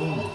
嗯。